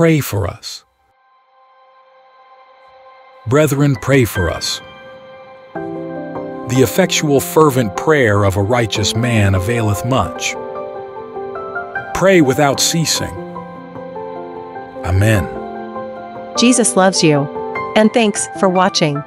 pray for us. Brethren, pray for us. The effectual fervent prayer of a righteous man availeth much. Pray without ceasing. Amen. Jesus loves you. And thanks for watching.